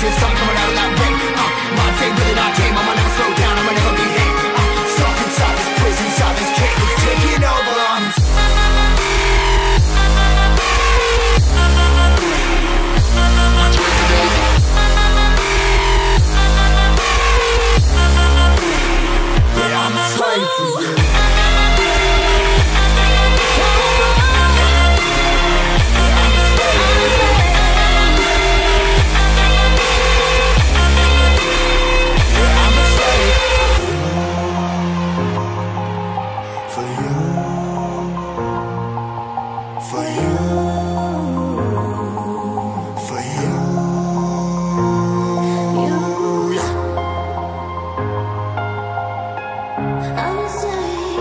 I see the sun coming out of that rain. Uh, my fate really not tame. I'ma never slow down.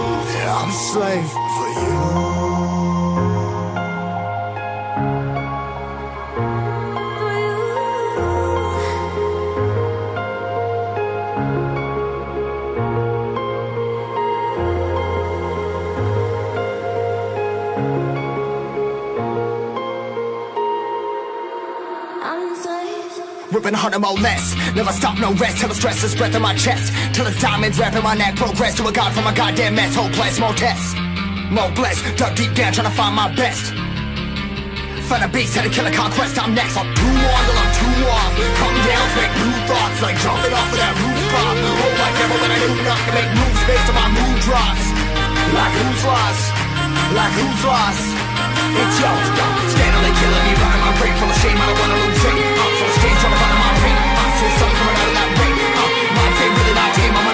I'm a slave for you. Ripping harder, more less. Never stop, no rest. Till the stress is breath in my chest. Till it's diamonds wrapping my neck. Progress to a god from a goddamn mess. Hopeless, more tests. More blessed. Dug deep down, trying to find my best. Find a beast, had to kill a conquest. I'm next. I'm too on till I'm too off. Come down, make new thoughts. Like jumping off of that rooftop. Hold my camera when I do not make moves based on my mood drops. Like who's lost? Like who's lost? It's yours, yo, standing there killing me, running my brain full of shame. I don't wanna lose it. I'm full of stage, trying to find my pain. I see the sun coming out of that rain. Uh, my fate really not tame. I'ma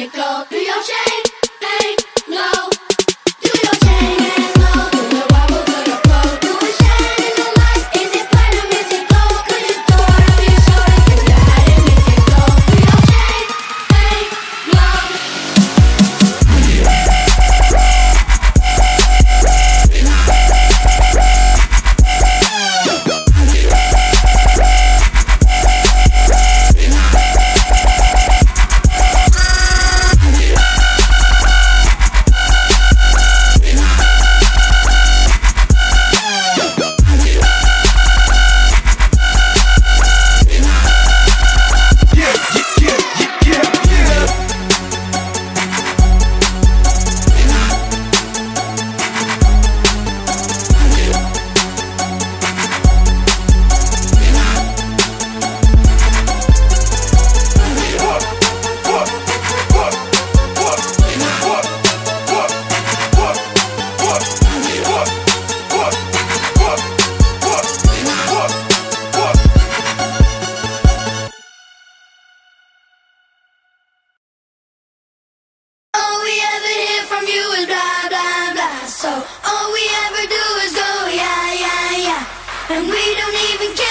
Get go, do your chest. So all we ever do is go, yeah, yeah, yeah. And we don't even care.